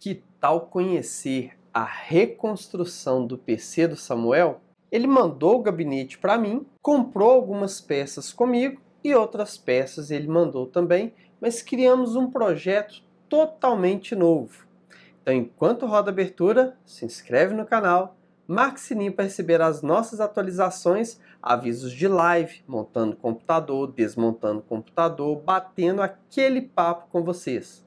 Que tal conhecer a reconstrução do PC do Samuel? Ele mandou o gabinete para mim, comprou algumas peças comigo e outras peças ele mandou também, mas criamos um projeto totalmente novo. Então, enquanto roda a abertura, se inscreve no canal, marque sininho para receber as nossas atualizações, avisos de live, montando computador, desmontando computador, batendo aquele papo com vocês.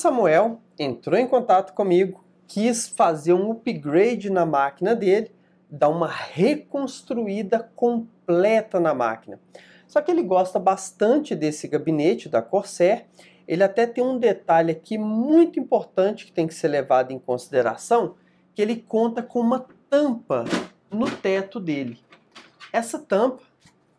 Samuel entrou em contato comigo, quis fazer um upgrade na máquina dele, dar uma reconstruída completa na máquina. Só que ele gosta bastante desse gabinete da Corsair. Ele até tem um detalhe aqui muito importante que tem que ser levado em consideração, que ele conta com uma tampa no teto dele. Essa tampa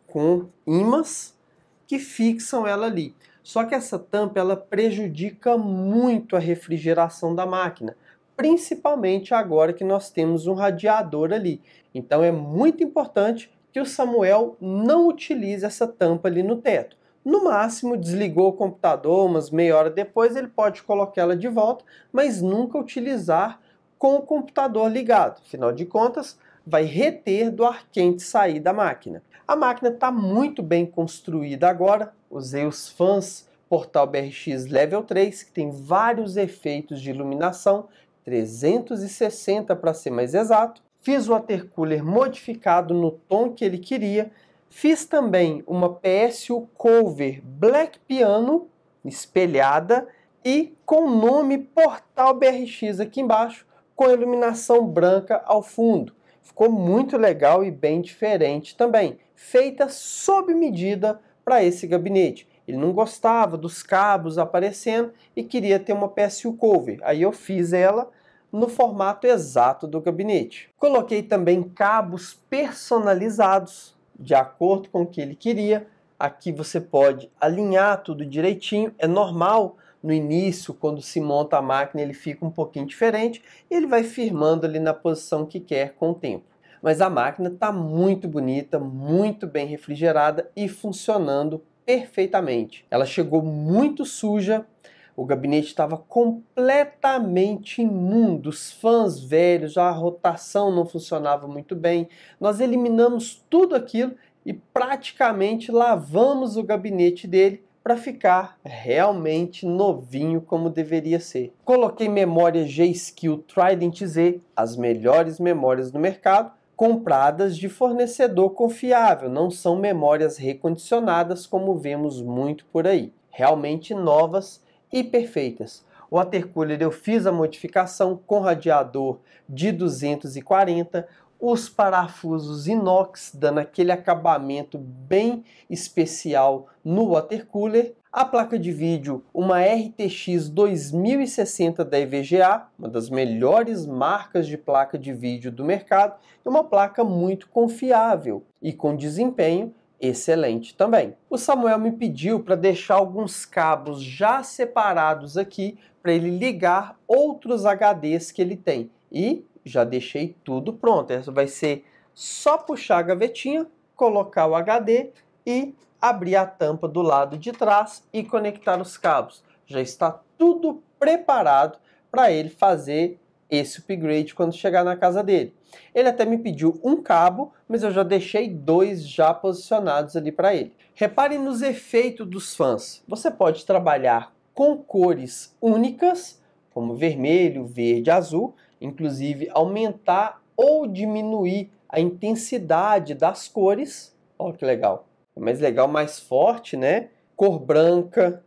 com imãs que fixam ela ali. Só que essa tampa ela prejudica muito a refrigeração da máquina, principalmente agora que nós temos um radiador ali. Então é muito importante que o Samuel não utilize essa tampa ali no teto. No máximo, desligou o computador, umas meia hora depois ele pode colocar ela de volta, mas nunca utilizar com o computador ligado. Afinal de contas, vai reter do ar quente sair da máquina. A máquina está muito bem construída agora, usei os fãs Portal BRX Level 3, que tem vários efeitos de iluminação, 360 para ser mais exato. Fiz o watercooler modificado no tom que ele queria. Fiz também uma PSU Cover Black Piano espelhada e com o nome Portal BRX aqui embaixo, com iluminação branca ao fundo. Ficou muito legal e bem diferente também, feita sob medida para esse gabinete. Ele não gostava dos cabos aparecendo e queria ter uma PSU cover. Aí eu fiz ela no formato exato do gabinete. Coloquei também cabos personalizados de acordo com o que ele queria. Aqui você pode alinhar tudo direitinho. É normal no início, quando se monta a máquina, ele fica um pouquinho diferente ele vai firmando ali na posição que quer com o tempo. Mas a máquina está muito bonita, muito bem refrigerada e funcionando perfeitamente. Ela chegou muito suja, o gabinete estava completamente imundo, os fãs velhos, a rotação não funcionava muito bem. Nós eliminamos tudo aquilo e praticamente lavamos o gabinete dele para ficar realmente novinho como deveria ser. Coloquei memória G-Skill Trident Z, as melhores memórias do mercado, compradas de fornecedor confiável, não são memórias recondicionadas como vemos muito por aí. Realmente novas e perfeitas. O watercooler eu fiz a modificação com radiador de 240, os parafusos inox dando aquele acabamento bem especial no watercooler, a placa de vídeo uma RTX 2060 da EVGA, uma das melhores marcas de placa de vídeo do mercado, e uma placa muito confiável e com desempenho excelente também. O Samuel me pediu para deixar alguns cabos já separados aqui para ele ligar outros HDs que ele tem e já deixei tudo pronto. Essa vai ser só puxar a gavetinha, colocar o HD e abrir a tampa do lado de trás e conectar os cabos. Já está tudo preparado para ele fazer esse upgrade quando chegar na casa dele. Ele até me pediu um cabo, mas eu já deixei dois já posicionados ali para ele. Reparem nos efeitos dos fãs. Você pode trabalhar com cores únicas, como vermelho, verde, azul, inclusive aumentar ou diminuir a intensidade das cores. Olha que legal. É mais legal, mais forte, né? Cor branca,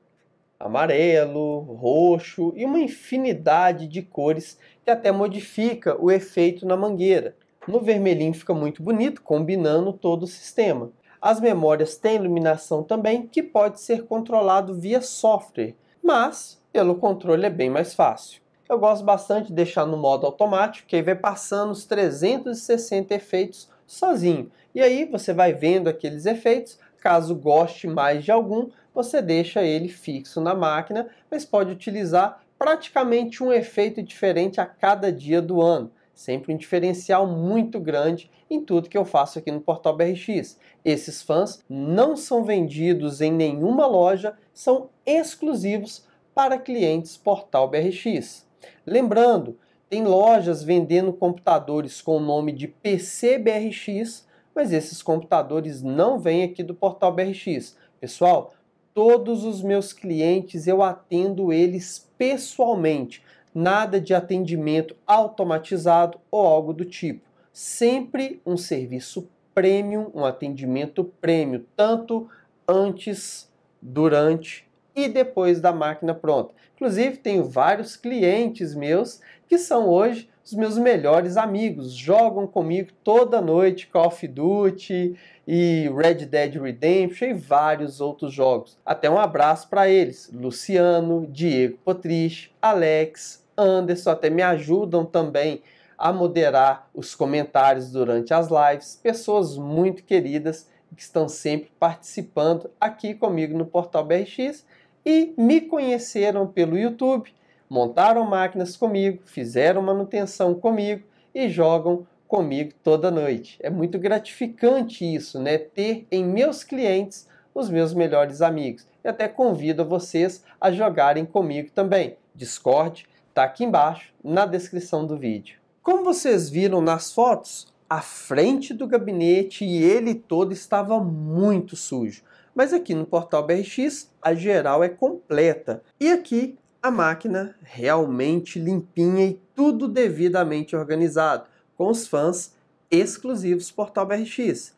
amarelo, roxo e uma infinidade de cores que até modifica o efeito na mangueira. No vermelhinho fica muito bonito, combinando todo o sistema. As memórias têm iluminação também, que pode ser controlado via software, mas pelo controle é bem mais fácil. Eu gosto bastante de deixar no modo automático, que aí vai passando os 360 efeitos sozinho. E aí você vai vendo aqueles efeitos, caso goste mais de algum, você deixa ele fixo na máquina, mas pode utilizar praticamente um efeito diferente a cada dia do ano. Sempre um diferencial muito grande em tudo que eu faço aqui no Portal BRX. Esses fãs não são vendidos em nenhuma loja, são exclusivos para clientes Portal BRX. Lembrando, tem lojas vendendo computadores com o nome de PC BRX, mas esses computadores não vêm aqui do Portal BRX. Pessoal, todos os meus clientes eu atendo eles pessoalmente. Nada de atendimento automatizado ou algo do tipo. Sempre um serviço premium, um atendimento premium, tanto antes, durante e depois da máquina pronta. Inclusive, tenho vários clientes meus que são hoje os meus melhores amigos, jogam comigo toda noite Call of Duty e Red Dead Redemption e vários outros jogos. Até um abraço para eles, Luciano, Diego Potrich, Alex, Anderson, até me ajudam também a moderar os comentários durante as lives, pessoas muito queridas que estão sempre participando aqui comigo no Portal BRX e me conheceram pelo YouTube montaram máquinas comigo, fizeram manutenção comigo e jogam comigo toda noite. É muito gratificante isso, né? Ter em meus clientes os meus melhores amigos. E até convido vocês a jogarem comigo também. Discord está aqui embaixo na descrição do vídeo. Como vocês viram nas fotos, a frente do gabinete e ele todo estava muito sujo. Mas aqui no portal BRX a geral é completa. E aqui a máquina realmente limpinha e tudo devidamente organizado, com os fãs exclusivos Portal BRX.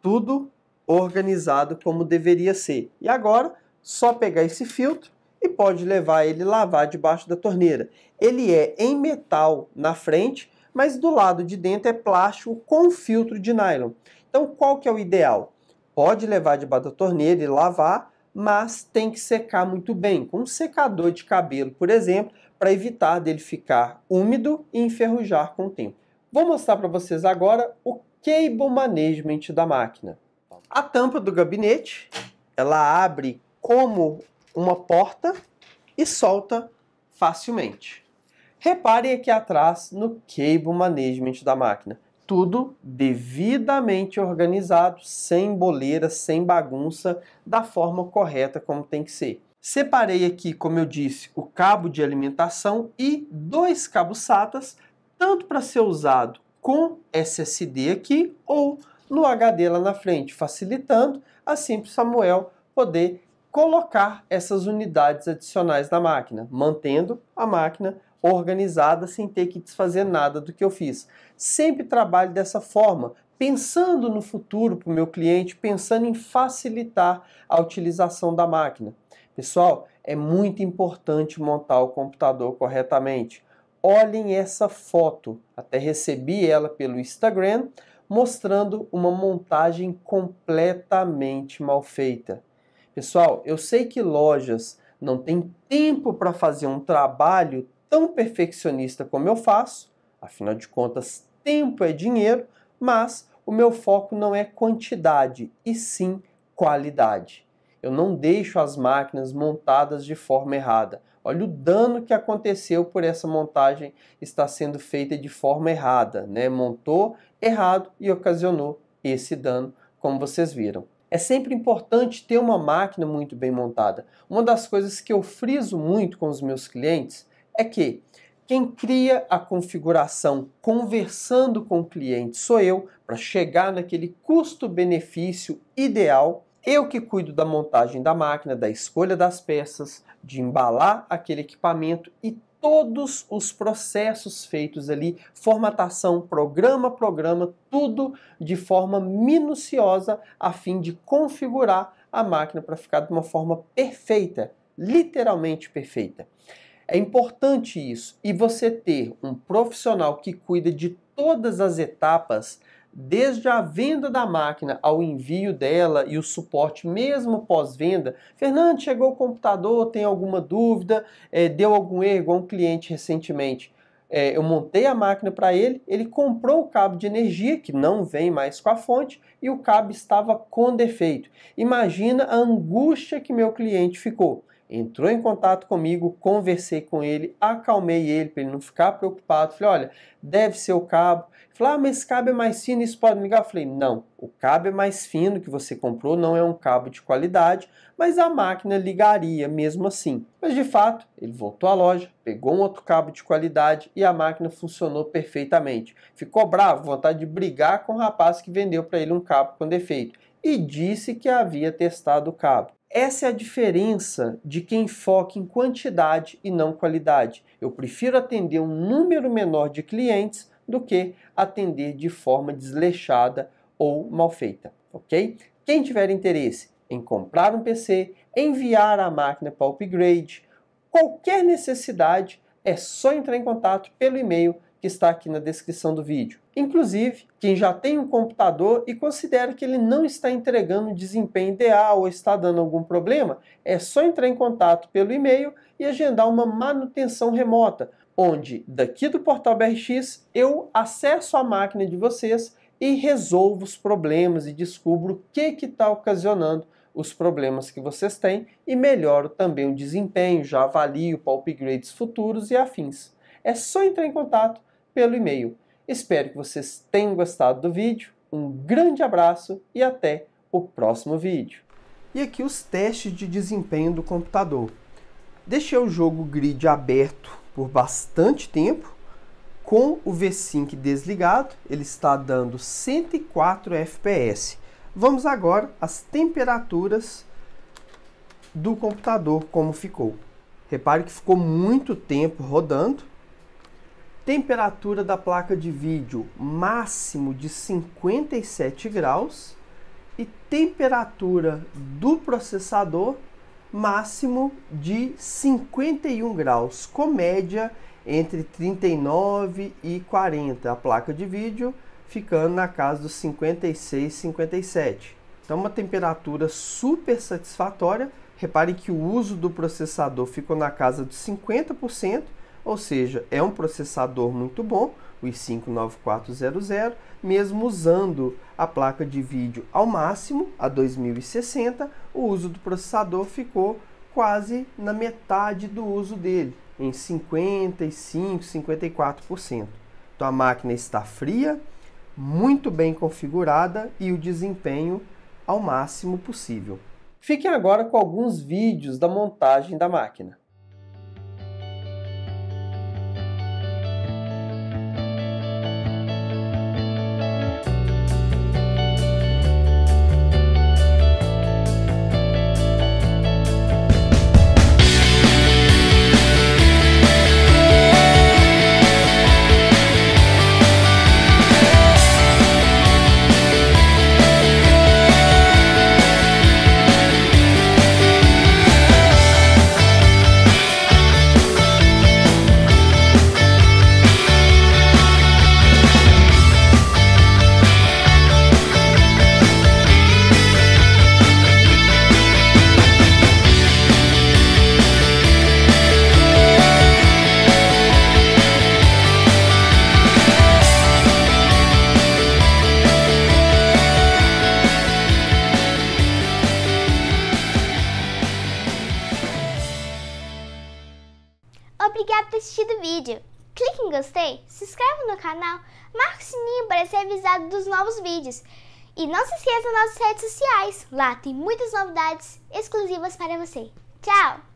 Tudo organizado como deveria ser. E agora, só pegar esse filtro e pode levar ele lavar debaixo da torneira. Ele é em metal na frente, mas do lado de dentro é plástico com filtro de nylon. Então, qual que é o ideal? Pode levar debaixo da torneira e lavar, mas tem que secar muito bem, com um secador de cabelo, por exemplo, para evitar dele ficar úmido e enferrujar com o tempo. Vou mostrar para vocês agora o cable management da máquina. A tampa do gabinete, ela abre como uma porta e solta facilmente. Reparem aqui atrás no cable management da máquina tudo devidamente organizado, sem boleira, sem bagunça, da forma correta como tem que ser. Separei aqui, como eu disse, o cabo de alimentação e dois cabos SATAs, tanto para ser usado com SSD aqui ou no HD lá na frente, facilitando assim para o Samuel poder colocar essas unidades adicionais na máquina, mantendo a máquina organizada sem ter que desfazer nada do que eu fiz. Sempre trabalho dessa forma, pensando no futuro para o meu cliente, pensando em facilitar a utilização da máquina. Pessoal, é muito importante montar o computador corretamente. Olhem essa foto, até recebi ela pelo Instagram, mostrando uma montagem completamente mal feita. Pessoal, eu sei que lojas não têm tempo para fazer um trabalho tão perfeccionista como eu faço, afinal de contas, tempo é dinheiro, mas o meu foco não é quantidade, e sim qualidade. Eu não deixo as máquinas montadas de forma errada. Olha o dano que aconteceu por essa montagem estar sendo feita de forma errada, né? Montou errado e ocasionou esse dano, como vocês viram. É sempre importante ter uma máquina muito bem montada. Uma das coisas que eu friso muito com os meus clientes é que quem cria a configuração conversando com o cliente sou eu, para chegar naquele custo-benefício ideal. Eu que cuido da montagem da máquina, da escolha das peças, de embalar aquele equipamento e todos os processos feitos ali, formatação, programa programa, tudo de forma minuciosa a fim de configurar a máquina para ficar de uma forma perfeita, literalmente perfeita. É importante isso. E você ter um profissional que cuida de todas as etapas, desde a venda da máquina ao envio dela e o suporte mesmo pós-venda. Fernando, chegou o computador, tem alguma dúvida, é, deu algum erro a um cliente recentemente. É, eu montei a máquina para ele, ele comprou o cabo de energia, que não vem mais com a fonte, e o cabo estava com defeito. Imagina a angústia que meu cliente ficou. Entrou em contato comigo, conversei com ele, acalmei ele para ele não ficar preocupado. Falei, olha, deve ser o cabo. Falei, ah, mas esse cabo é mais fino, isso pode ligar? Eu falei, não, o cabo é mais fino que você comprou, não é um cabo de qualidade, mas a máquina ligaria mesmo assim. Mas de fato, ele voltou à loja, pegou um outro cabo de qualidade e a máquina funcionou perfeitamente. Ficou bravo, vontade de brigar com o rapaz que vendeu para ele um cabo com defeito e disse que havia testado o cabo. Essa é a diferença de quem foca em quantidade e não qualidade. Eu prefiro atender um número menor de clientes do que atender de forma desleixada ou mal feita, ok? Quem tiver interesse em comprar um PC, enviar a máquina para upgrade, qualquer necessidade, é só entrar em contato pelo e-mail que está aqui na descrição do vídeo. Inclusive, quem já tem um computador e considera que ele não está entregando um desempenho ideal ou está dando algum problema, é só entrar em contato pelo e-mail e agendar uma manutenção remota, onde daqui do portal BRX eu acesso a máquina de vocês e resolvo os problemas e descubro o que está ocasionando os problemas que vocês têm e melhoro também o desempenho, já avalio para upgrades futuros e afins. É só entrar em contato pelo e-mail. Espero que vocês tenham gostado do vídeo. Um grande abraço e até o próximo vídeo. E aqui os testes de desempenho do computador. Deixei o jogo grid aberto por bastante tempo. Com o V-Sync desligado, ele está dando 104 FPS. Vamos agora às temperaturas do computador, como ficou. Repare que ficou muito tempo rodando. Temperatura da placa de vídeo máximo de 57 graus e temperatura do processador máximo de 51 graus, com média entre 39 e 40. A placa de vídeo ficando na casa dos 56, 57. Então, uma temperatura super satisfatória. Repare que o uso do processador ficou na casa dos 50%, ou seja, é um processador muito bom, o i5-9400, mesmo usando a placa de vídeo ao máximo, a 2060, o uso do processador ficou quase na metade do uso dele, em 55, 54%. Então a máquina está fria, muito bem configurada e o desempenho ao máximo possível. Fiquem agora com alguns vídeos da montagem da máquina. Vídeo. Clique em gostei, se inscreva no canal, marque o sininho para ser avisado dos novos vídeos. E não se esqueça das nossas redes sociais, lá tem muitas novidades exclusivas para você. Tchau!